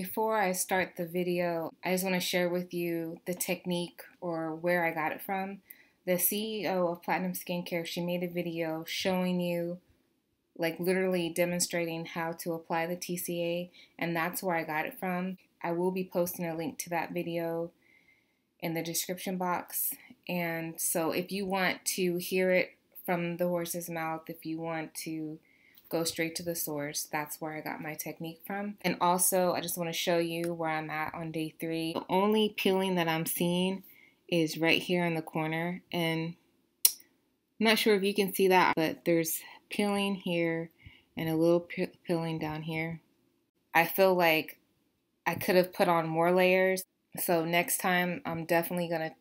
Before I start the video, I just want to share with you the technique or where I got it from. The CEO of Platinum Skincare, she made a video showing you, like literally demonstrating how to apply the TCA, and that's where I got it from. I will be posting a link to that video in the description box. And so if you want to hear it from the horse's mouth, if you want to go straight to the source. That's where I got my technique from. And also, I just want to show you where I'm at on day three. The only peeling that I'm seeing is right here in the corner. And I'm not sure if you can see that, but there's peeling here and a little peeling down here. I feel like I could have put on more layers. So next time, I'm definitely going to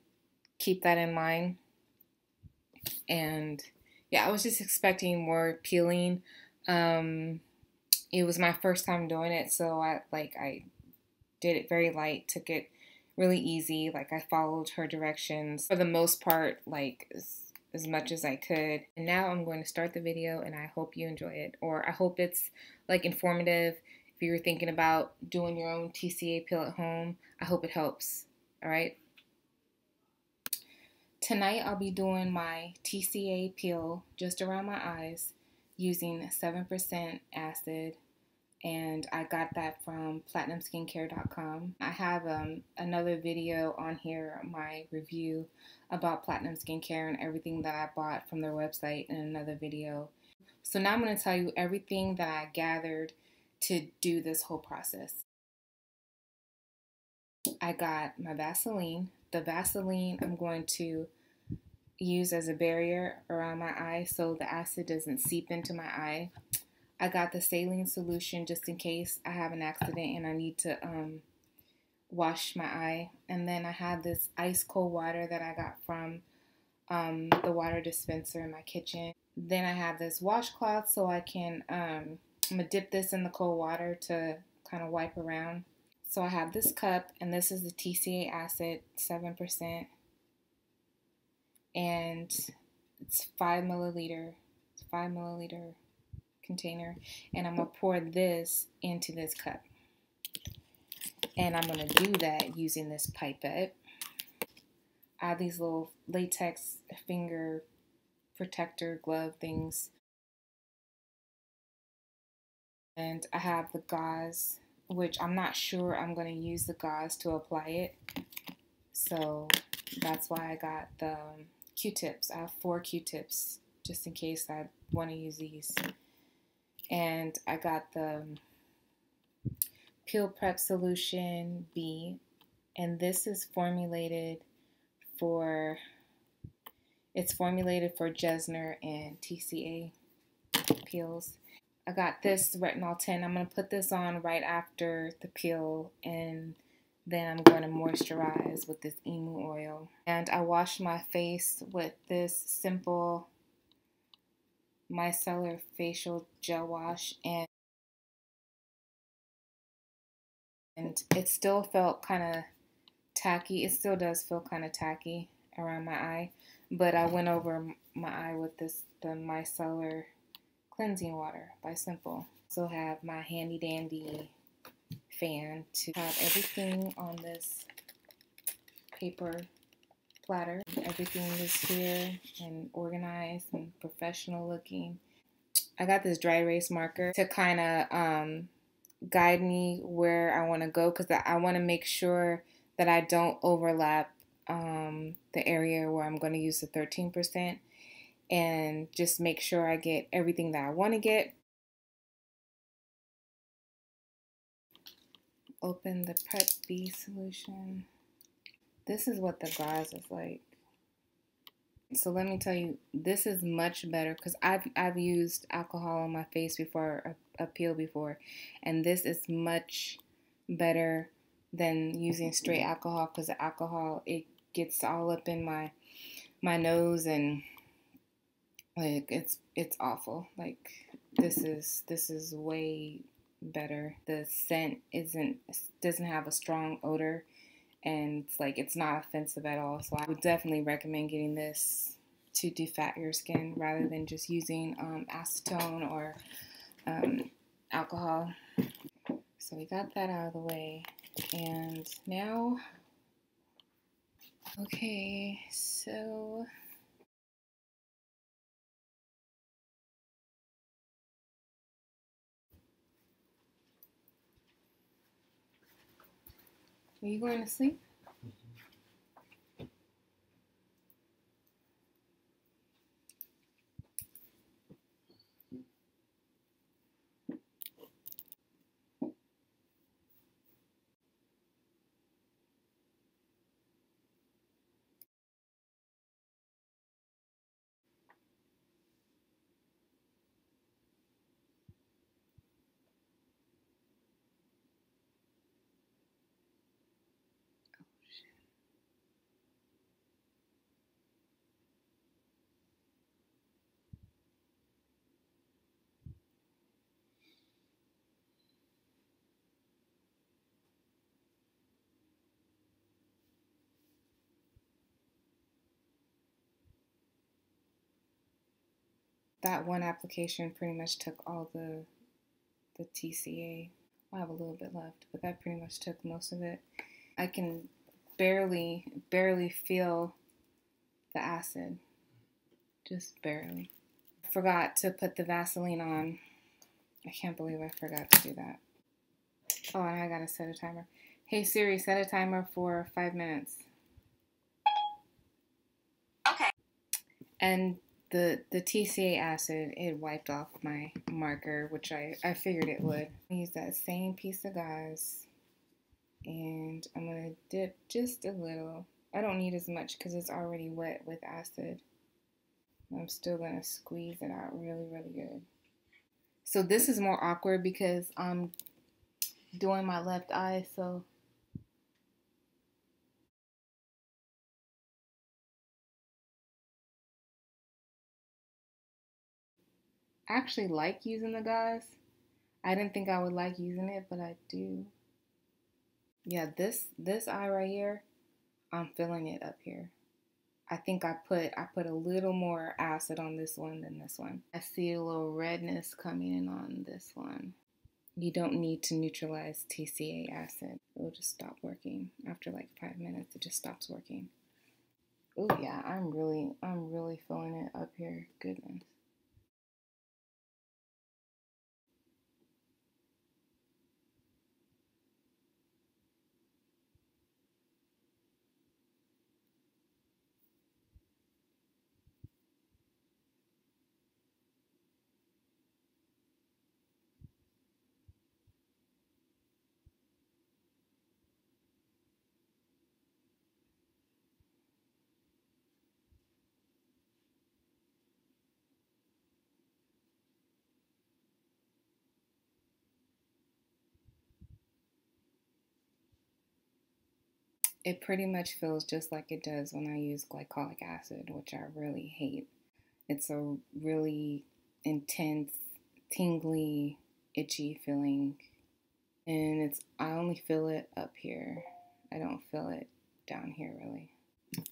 keep that in mind. And yeah, I was just expecting more peeling um, it was my first time doing it, so I like I did it very light, took it really easy. Like I followed her directions for the most part, like as, as much as I could. And now I'm going to start the video, and I hope you enjoy it, or I hope it's like informative. If you're thinking about doing your own TCA peel at home, I hope it helps. All right. Tonight I'll be doing my TCA peel just around my eyes using 7% acid and I got that from platinumskincare.com. I have um, another video on here, my review about Platinum Skincare and everything that I bought from their website in another video. So now I'm going to tell you everything that I gathered to do this whole process. I got my Vaseline. The Vaseline I'm going to use as a barrier around my eye so the acid doesn't seep into my eye. I got the saline solution just in case I have an accident and I need to um, wash my eye. And then I had this ice cold water that I got from um, the water dispenser in my kitchen. Then I have this washcloth so I can, um, I'm to dip this in the cold water to kind of wipe around. So I have this cup and this is the TCA acid, 7% and it's five milliliter, five milliliter container, and I'm gonna pour this into this cup. And I'm gonna do that using this pipette. I have these little latex finger protector glove things. And I have the gauze, which I'm not sure I'm to use the gauze to apply it. So that's why I got the um, Q-tips. I have four Q-tips just in case I want to use these. And I got the um, Peel Prep Solution B. And this is formulated for, it's formulated for Jessner and TCA peels. I got this retinol 10. I'm going to put this on right after the peel and then I'm going to moisturize with this emu oil. And I wash my face with this simple micellar facial gel wash and and it still felt kind of tacky. It still does feel kind of tacky around my eye, but I went over my eye with this the micellar cleansing water by Simple. So have my handy dandy fan to have everything on this paper platter. Everything is here and organized and professional looking. I got this dry erase marker to kind of um, guide me where I want to go because I want to make sure that I don't overlap um, the area where I'm going to use the 13% and just make sure I get everything that I want to get open the Prep B solution. This is what the gauze is like. So let me tell you, this is much better because I've, I've used alcohol on my face before, a, a peel before, and this is much better than using straight alcohol because the alcohol, it gets all up in my my nose and like it's it's awful like this is this is way better. The scent isn't doesn't have a strong odor and it's like it's not offensive at all. So I would definitely recommend getting this to defat your skin rather than just using um, acetone or um, alcohol. So we got that out of the way. And now, okay, so Are you going to sleep? That one application pretty much took all the the TCA. I have a little bit left, but that pretty much took most of it. I can barely barely feel the acid. Just barely. Forgot to put the Vaseline on. I can't believe I forgot to do that. Oh, and I gotta set a timer. Hey Siri, set a timer for five minutes. Okay. And the the TCA acid it wiped off my marker, which I I figured it would. Use that same piece of gauze, and I'm gonna dip just a little. I don't need as much because it's already wet with acid. I'm still gonna squeeze it out really really good. So this is more awkward because I'm doing my left eye, so actually like using the gauze. I didn't think I would like using it, but I do. Yeah, this this eye right here, I'm feeling it up here. I think I put I put a little more acid on this one than this one. I see a little redness coming in on this one. You don't need to neutralize TCA acid. It will just stop working after like five minutes. It just stops working. Oh yeah, I'm really I'm really feeling it up here. Goodness. It pretty much feels just like it does when I use glycolic acid, which I really hate. It's a really intense, tingly, itchy feeling. And it's I only feel it up here. I don't feel it down here really.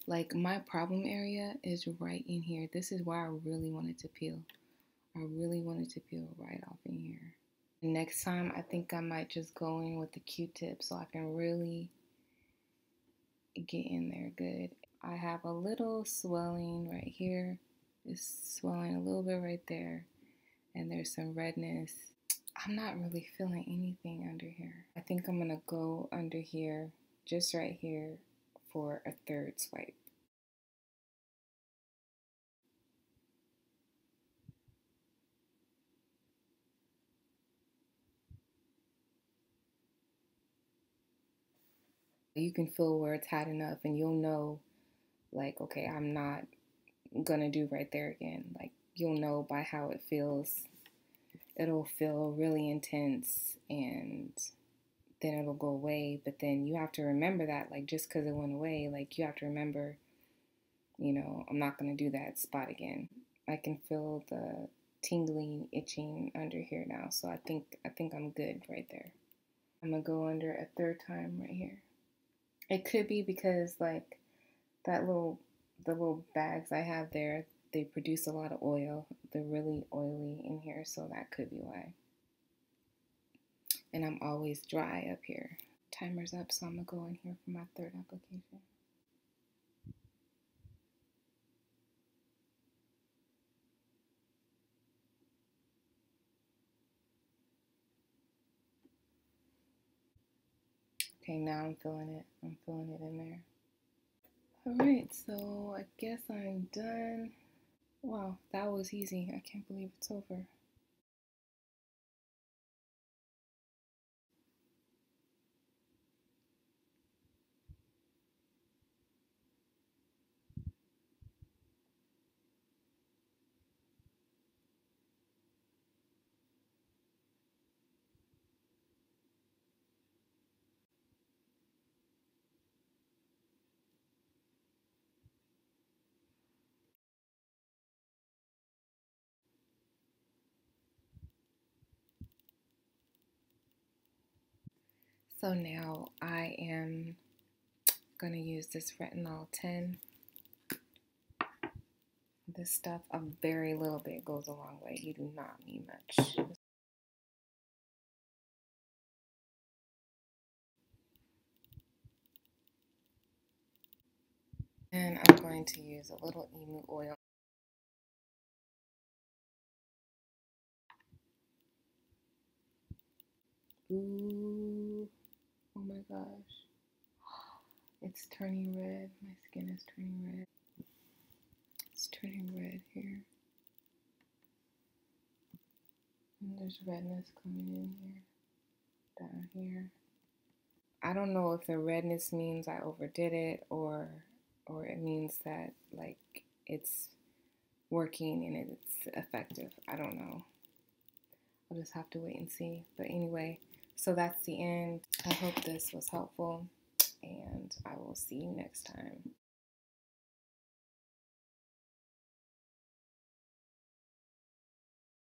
Like my problem area is right in here. This is where I really wanted to peel. I really wanted to peel right off in here. Next time I think I might just go in with the Q-tip so I can really get in there good. I have a little swelling right here. It's swelling a little bit right there. And there's some redness. I'm not really feeling anything under here. I think I'm gonna go under here, just right here, for a third swipe. You can feel where it's hot enough and you'll know like okay i'm not gonna do right there again. Like you'll know by how it feels. It'll feel really intense and then it'll go away. But then you have to remember that like just because it went away like you have to remember you know i'm not gonna do that spot again. I can feel the tingling itching under here now. So i think i think i'm good right there. I'm gonna go under a third time right here it could be because like that little the little bags I have there, they produce a lot of oil. They're really oily in here, so that could be why. and I'm always dry up here. Timer's up, so I'm gonna go in here for my third application. Okay, now I'm feeling it. I'm feeling it in there. Alright, so I guess I'm done. Wow, that was easy. I can't believe it's over. So now I am going to use this retinol 10. This stuff, a very little bit goes a long way. You do not need much. And I'm going to use a little emu oil. Ooh. Gosh. It's turning red. My skin is turning red. It's turning red here. And there's redness coming in here, down here. I don't know if the redness means I overdid it or or it means that like it's working and it's effective. I don't know. I'll just have to wait and see. But anyway, so that's the end. I hope this was helpful, and I will see you next time.